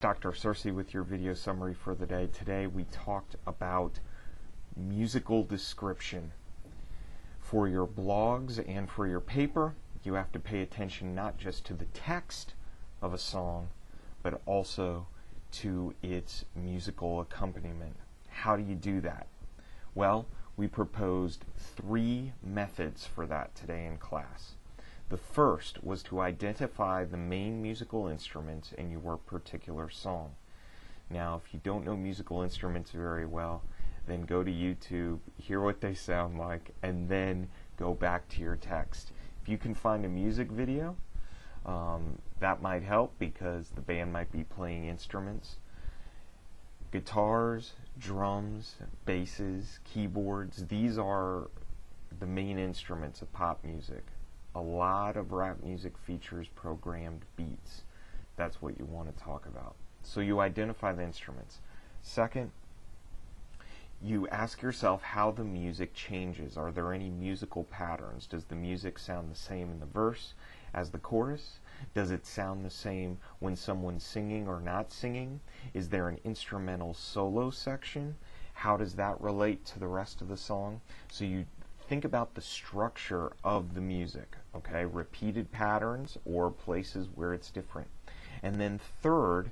Dr. Sircy with your video summary for the day. Today we talked about musical description. For your blogs and for your paper, you have to pay attention not just to the text of a song, but also to its musical accompaniment. How do you do that? Well, we proposed three methods for that today in class. The first was to identify the main musical instruments in your particular song. Now, if you don't know musical instruments very well, then go to YouTube, hear what they sound like, and then go back to your text. If you can find a music video, um, that might help because the band might be playing instruments. Guitars, drums, basses, keyboards, these are the main instruments of pop music a lot of rap music features programmed beats. That's what you want to talk about. So you identify the instruments. Second, you ask yourself how the music changes. Are there any musical patterns? Does the music sound the same in the verse as the chorus? Does it sound the same when someone's singing or not singing? Is there an instrumental solo section? How does that relate to the rest of the song? So you think about the structure of the music, okay? Repeated patterns or places where it's different. And then third,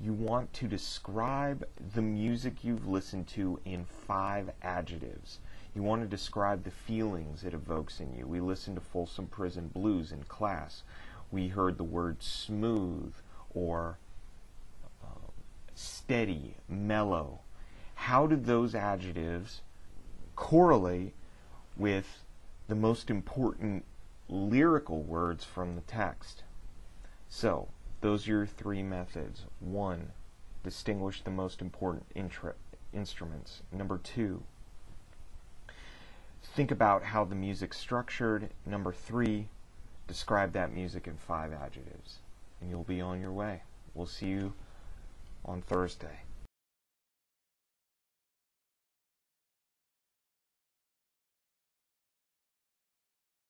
you want to describe the music you've listened to in five adjectives. You want to describe the feelings it evokes in you. We listened to Folsom Prison Blues in class. We heard the word smooth or uh, steady, mellow. How did those adjectives correlate with the most important lyrical words from the text. So, those are your three methods. One, distinguish the most important instruments. Number two, think about how the music's structured. Number three, describe that music in five adjectives. And you'll be on your way. We'll see you on Thursday.